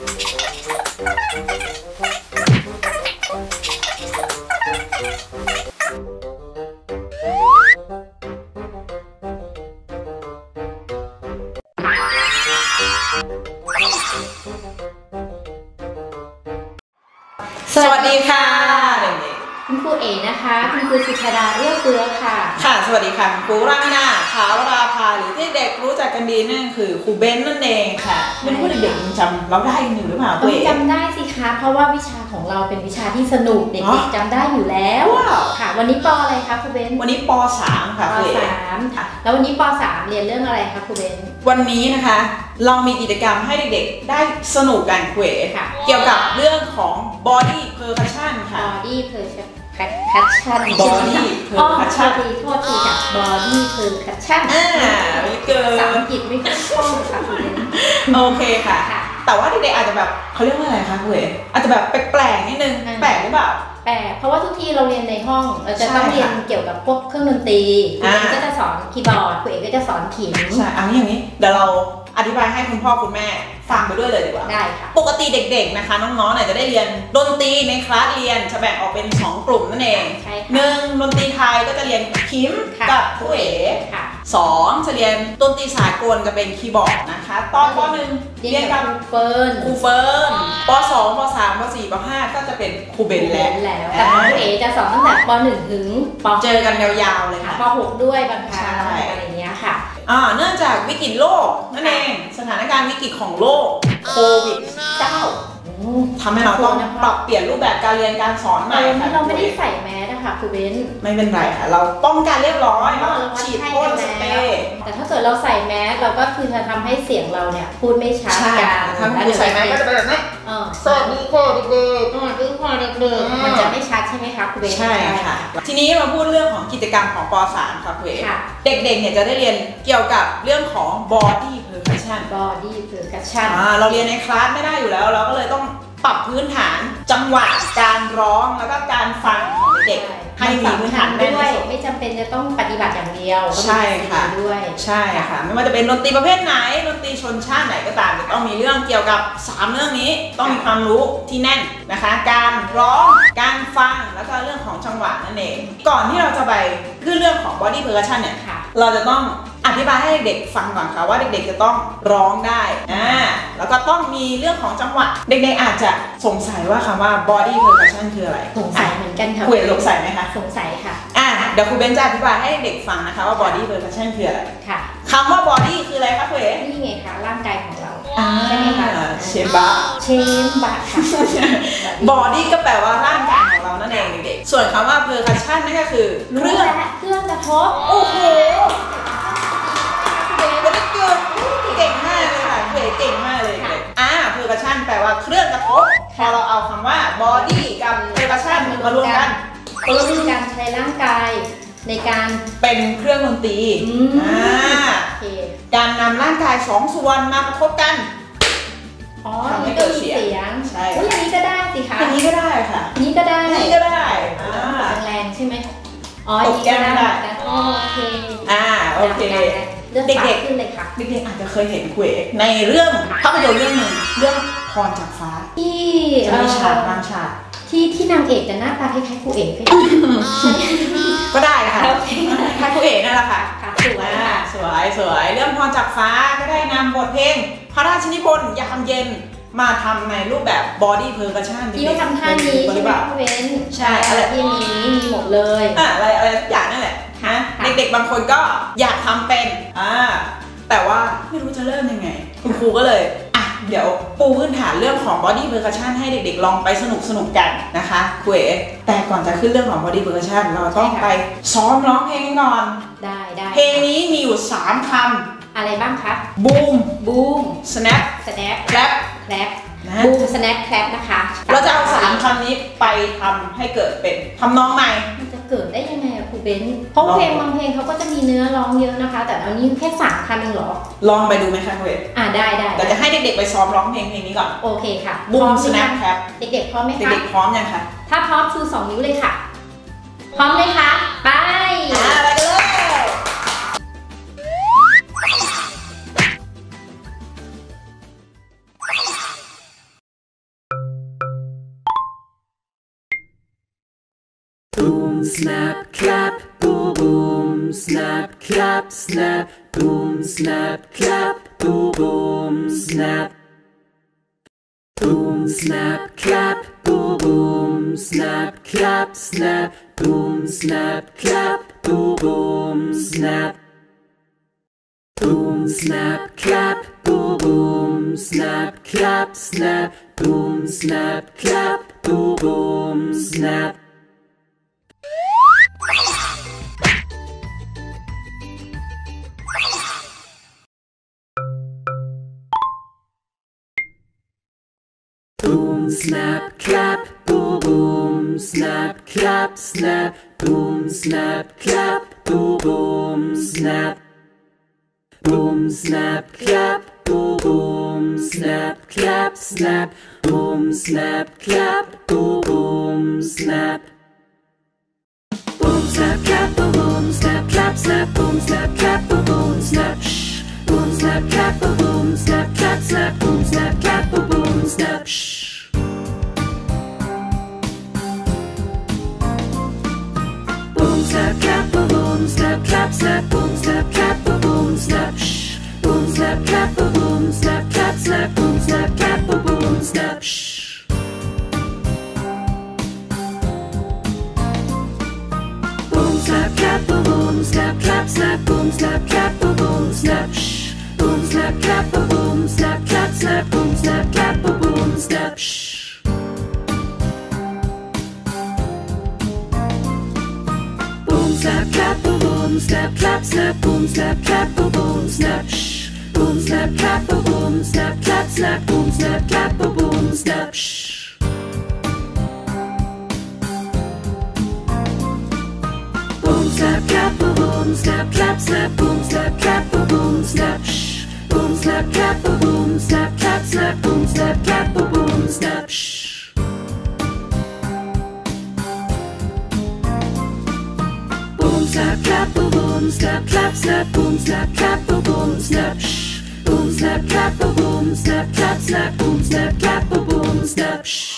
Ha ha ha ha! เอนะคะคุณครูสุชาดาเอื้อเฟื้อค่ะๆค่ะ สวัสดีค่ะคุณครูรามินาขาวราภาหรือที่เด็กรู้จักกันดีนั่นคือครูเบนซ์นั่นเองค่ะเป็นผู้เด็กๆยังจำเราได้กันอยู่หรือเปล่าต้ตัอวงเองจำได้สิคะ เพราะว่าวิชาของเราเป็นวิชาที่สนุกเด็อ๋กอๆจำได้อยู่แล้วว้าวค่ะ วันนี้ปออะไรคะครูเบนวันนี้ป .3 ค่ะปตัวเองสามค่ะ แล้ววันนี้ปสามเรียนเรื่องอะไรคะครูเบนวันนี้นะคะเรามีกิจกรรมให้เด็กๆ ได้สนุกกันเควค่ะ เกี่ยวกับเรื่องของ body percussion ค่ะ body percussion Body อ๋อ percussion โทษทีโทษทีค่ะ body percussion อ่าไม่เกิภาษานอังกฤษไม่ค่อยคล่องค่ะครูเบนโอเคค่ะค่ะ แต่ว่าเด็กๆอาจจะแบบเขาเรียกว่าอะไรคะคุณเอ๋อาจจะแบบแปลกๆนิดนึงอ่าแปลกหรือเปล่าแปลกเพราะว่าทุกทีเราเรียนในห้องเราจะต้องใช่ค่ะเรียนเกี่ยวกับพวกเครื่องดนตรีครูอ่าเบนก็จะสอนคีย์บอร์ดครูเอกก็จะสอนขิมใช่เอาอย่างนี้เดี๋ยวเรา อธิบายให้คุณพ่อคุณแม่ฟังไปด้วยเลยดีกว่า ได้ค่ะ ปกติเด็กๆนะคะ น้องๆเนี่ยจะได้เรียนดนตรีในคลาสเรียนจะแบ่งออกเป็น 2 กลุ่มนั่นเองใช่ค่ะหนึ่งดนตรีไทยก็จะเรียนขิมค่ะ กับครูเอกค่ะ สองจะเรียนดนตรีสากลก็เป็นคีย์บอร์ดนะคะ ตอนปหนึ่งเรียนกับครูเฟิร์น เรียนกับครูเฟิร์นปสองปสามปสี่ปห้าก็จะเป็นครูเบนแล้วแล้วแต่ครูเอจะสอนตั้งแต่ป .1 ถึงปเจอกันยาวๆเลยค่ะค่ะ ป .6 ด้วยบางครั้งใช่ อะไรอย่างเงี้ยค่ะ อ่าเนื่องจากวิกฤตโลกนั่นเองสถานการณ์วิกฤตของโลกโควิด -19 ทำให้เราต้องปรับเปลี่ยนรูปแบบการเรียนการสอนใหแต่ม่วันนี้ค่ะเราไม่ได้ใส่แมสนะคะครูเบนไม่เป็นไรค่ะเราป้องกันเรียบร้อยเราเราวัดฉีดไข้พ่นกันสเปรแล้วย์แต่ถ้าเกิดเราใส่แมสเราก็คือจะทำให้เสียงเราเนี่ยพูดไม่ชัดใช่กัค่ะนถ้าคุณใส่แมสก็จะเป็นแบบนี้เออ สวัสดีค่ะเด็กสวัสดีค่ะเด็กอืมๆมันจะไม่ชัดใช่ไหมคะครูเบนๆใช่ค่ะ ทีนี้มาพูดเรื่องของกิจกรรมของป .3 ค่ะคุณเอ๋ค่ะเด็กๆเนี่ยจะได้เรียนเกี่ยวกับเรื่องของ body percussion body percussion อ่าเราเรียนในคลาสไม่ได้อยู่แล้ว เราก็เลยต้องปรับพื้นฐานจังหวะการร้องแล้วก็การฟังของเด็กๆให้มีพื้นฐานด้แน่นวยที่สุดไม่จำ เป็นจะต้องปฏิบัติอย่างเดียวก็มีใช่ค่ะดนตรีด้วยใช่ค่ะ ไม่ว่าจะเป็นดนตรีประเภทไหนดนตรีชนชาติไหนก็ตามจะต้องมีเรื่องเกี่ยวกับ 3 เรื่องนี้ต้องมีความรู้ที่แน่นนะคะ การร้องการฟังแล้วก็เรื่องของจังหวะนั่นเองก่อนที่เราจะไปขึ้นเรื่องของ body percussion เนี่ยค่ะเราจะต้องอธิบายให้เด็กฟังก่อนค่ะว่าเด็กๆจะต้องร้องได้อ่าแล้วก็ต้องมีเรื่องของจังหวะ เด็กๆอาจจะสงสัยว่าคำว่า body percussion คืออะไร สงสัยเหมือนกันค่ะคุยสงสัยไหมคะ สงสัยค่ะอ่า เดี๋ยวครูเบนจะอธิบายให้เด็กฟังนะคะว่า body percussion คืออะไรค่ะคำว่า body คืออะไรคะคุณเอ๋นี่ไงคะร่างกายของเราอ่าใช่ไหมคะเชมบะเชมบะค่ะ body ก็แปลว่าร่างกายของเรานั่นเองเด็กๆส่วนคำว่า percussion นั่นก็คือเครู้รื่องแล้วเครื่องกระทบโอ้โหเด็กก็เกิดเก่งมากเลยค่ะเก๋เก่งมากเลยเด็กอ่า percussion แปลว่าเครื่องกระทบพอเราเอาคำว่า body กับ percussion มารวมกัน ก็คือการใช้ร่างกายในการ เป็นเครื่องดนตรีอืม อ่าโอเคการนำร่างกายสองส่วนมากระทบกัน อ๋อทำให้นี่เกิก็ดมีเสียงเสียงใช่ อุ้ยอันนี้ก็ได้สิคะอย่างนี้ก็ได้ค่ะอันนี้ก็ได้อันนี้ก็ได้อ่า แรงๆใช่ไหมอ๋อตอันบนี้แก้ก็มได้ได้แต่อ๋อโอเคอ่าโอเค ได้ได้เลือกเด็กๆปากขึ้นเลยค่ะ เด็กๆอาจจะเคยเห็นคุยในเรื่องภาพยนตร์เรื่องหนึ่งเรื่องพรจากฟ้าที่จะมีฉากเอ่อบางฉาก ที่ที่นางเอกจะหน้าตาคล้ายๆครูเอกเลยก็ได้ค่ะโอเคคล้ายครูเอกนั่นแหละค่ะค่ะสวยอ่าค่ะสวยสวยเรื่องพรจากฟ้าก็ได้นำบทเพลงพระราชนิพนธ์ยามเย็นมาทำในรูปแบบ body percussion ที่เขาทำท่านี้บใช่ริไหมบาครูเว้นใช่อะไรที่นี้มีหมดเลยอ่าอะไรอะไรทุกอย่างนั่นแหละฮะค่ะเด็กๆบางคนก็อยากทำเป็นอ่าแต่ว่าไม่รู้จะเริ่มยังไง คุณครูก็เลยอะ เดี๋ยวปูพื้นฐานเรื่องของ body percussion ให้เด็กๆ ลองไปสนุกสนุกๆกันนะคะคุยแต่ก่อนจะขึ้นเรื่องของ body percussion เราต้องไปซ้อมร้องเพลงกันก่อน ได้ได้เพลงนี้มีอยู่ 3คอะไรบ้างคะำ boom บูม snap สแนป clap แคลปนะบูมสแนปแคลปนะคะ เราจะเอาสามคำนี้ไปทำให้เกิดเป็นทำนองใหม่ มันจะเกิดได้ยังไงอะครู เบนเพราะลองเพลงบางเพลงเขาก็จะมีเนื้อร้องเยอะนะคะ แต่อันนี้แค่สามคำเองเหรอ ลองไปดูไหมคะคุยอ่าได้ได้เดี๋ยวจะให้เด็กๆไปซ้อมร้องเพลงเพลงนี้ก่อน โอเคค่ะ boom พร้อมหรือยั snap ง clap เด็กๆพร้อมไหมคะ เด็กๆพร้อมยังคะ ถ้าพร้อมชูสองนิ้วเลยค่ะ พร้อมเลยคะ clap, boom, snap, clap, snap, boom, snap, clap, boom, snap. Boom, snap, clap, boom, snap, clap, snap, boom, snap, clap, boom, snap. Boom, snap, clap, boom, snap, clap, snap, boom, snap, clap, boom, snap. Snap, clap, boom, snap, clap, snap, boom, snap, clap, boom, snap. Boom, snap, clap, boom, snap, clap, snap, boom, snap, clap, boom, snap. Boom, snap, clap, boom, snap, clap, snap, boom, snap, clap, boom, snap, shh. Boom, snap, clap, boom, snap, clap, snap, boom, snap, clap, boom, boom, snap, clap, snap, boom, snap, clap, boom, boom, snap, shh. Boom, snap, clap, boom, boom, snap, clap, snap, boom, snap, clap, boom, snap, shh. Snap, clap, boom, snap, clap, snap, boom, snap, clap, boom, snap, shh. Boom, snap, clap, boom, snap, clap, snap, boom, snap, clap, boom, snap, shh. Clap, snap, boom, snap, clap, boom, boom, snap, shh. Boom, snap, clap, boom, boom, snap, clap, snap, boom, snap, clap, boom, boom, snap, shh. Snap, clap, boom, boom, snap, clap, snap, boom, snap, clap, boom, boom, snap, shh. Boom, snap, clap, boom, boom, snap, clap, snap, boom, snap, clap, boom, boom, snap, shh.